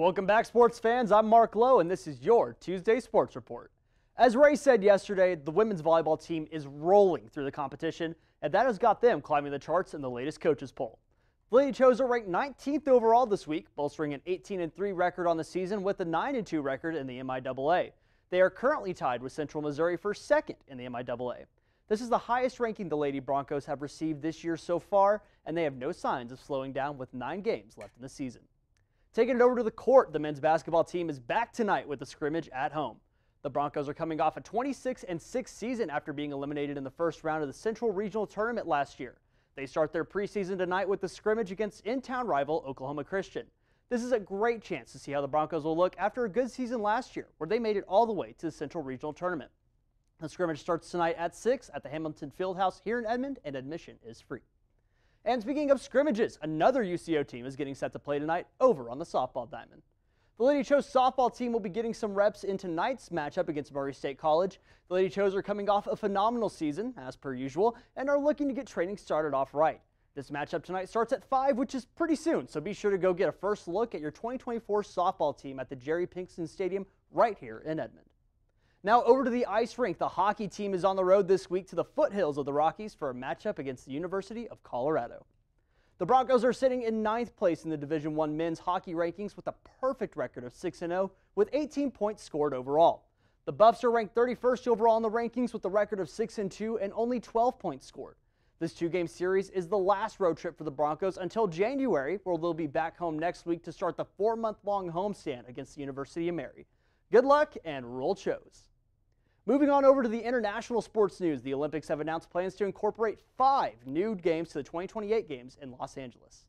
Welcome back, sports fans. I'm Mark Lowe, and this is your Tuesday Sports Report. As Ray said yesterday, the women's volleyball team is rolling through the competition, and that has got them climbing the charts in the latest coaches poll. The Lady Chos are ranked 19th overall this week, bolstering an 18 3 record on the season with a 9 2 record in the MIAA. They are currently tied with Central Missouri for second in the MIAA. This is the highest ranking the Lady Bronchos have received this year so far, and they have no signs of slowing down with nine games left in the season. Taking it over to the court, the men's basketball team is back tonight with a scrimmage at home. The Bronchos are coming off a 26 and 6 season after being eliminated in the first round of the Central Regional Tournament last year. They start their preseason tonight with the scrimmage against in-town rival Oklahoma Christian. This is a great chance to see how the Bronchos will look after a good season last year, where they made it all the way to the Central Regional Tournament. The scrimmage starts tonight at 6 at the Hamilton Fieldhouse here in Edmond, and admission is free. And speaking of scrimmages, another UCO team is getting set to play tonight over on the softball diamond. The Lady Chos softball team will be getting some reps in tonight's matchup against Murray State College. The Lady Chos are coming off a phenomenal season, as per usual, and are looking to get training started off right. This matchup tonight starts at 5, which is pretty soon, so be sure to go get a first look at your 2024 softball team at the Jerry Pinkston Stadium right here in Edmond. Now over to the ice rink. The hockey team is on the road this week to the foothills of the Rockies for a matchup against the University of Colorado. The Bronchos are sitting in ninth place in the Division One men's hockey rankings with a perfect record of 6-0 with 18 points scored overall. The Buffs are ranked 31st overall in the rankings with a record of 6-2 and only 12 points scored. This two-game series is the last road trip for the Bronchos until January, where they'll be back home next week to start the four-month-long homestand against the University of Mary. Good luck and roll Chos. Moving on over to the international sports news, the Olympics have announced plans to incorporate five new games to the 2028 Games in Los Angeles.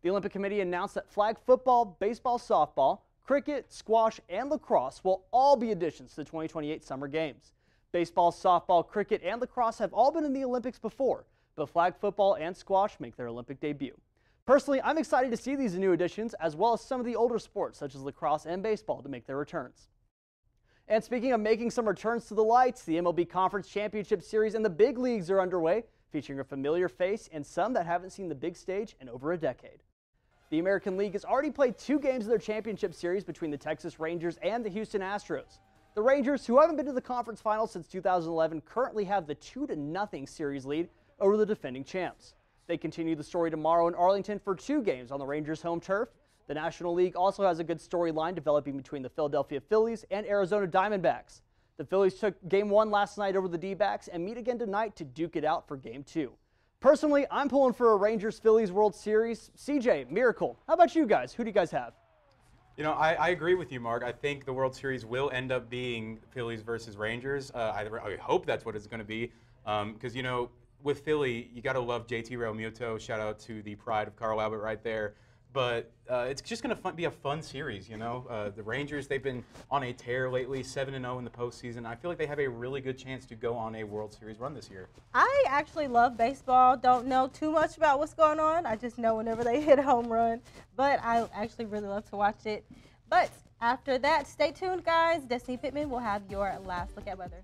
The Olympic Committee announced that flag football, baseball, softball, cricket, squash, and lacrosse will all be additions to the 2028 Summer Games. Baseball, softball, cricket, and lacrosse have all been in the Olympics before, but flag football and squash make their Olympic debut. Personally, I'm excited to see these new additions, as well as some of the older sports such as lacrosse and baseball to make their returns. And speaking of making some returns to the lights, the MLB Conference Championship Series and the big leagues are underway, featuring a familiar face and some that haven't seen the big stage in over a decade. The American League has already played two games of their championship series between the Texas Rangers and the Houston Astros. The Rangers, who haven't been to the conference finals since 2011, currently have the 2 to nothing series lead over the defending champs. They continue the story tomorrow in Arlington for two games on the Rangers' home turf. The National League also has a good storyline developing between the Philadelphia Phillies and Arizona Diamondbacks. The Phillies took game one last night over the D-backs and meet again tonight to duke it out for game two. Personally, I'm pulling for a Rangers Phillies World Series. CJ, Miracle, how about you guys? Who do you guys have? You know, I, I, agree with you, Mark. I think the World Series will end up being Phillies versus Rangers. Uh, I, I, hope that's what it's going to be. Because, um, you know, with Philly, you got to love JT Realmuto. Shout out to the pride of Carl Albert right there. But uh, it's just going to be a fun series, you know. Uh, the Rangers, they've been on a tear lately, 7 0 in the postseason. I feel like they have a really good chance to go on a World Series run this year. I actually love baseball. Don't know too much about what's going on. I just know whenever they hit a home run. But I actually really love to watch it. But after that, stay tuned, guys. Destiny Pittman will have your last look at weather.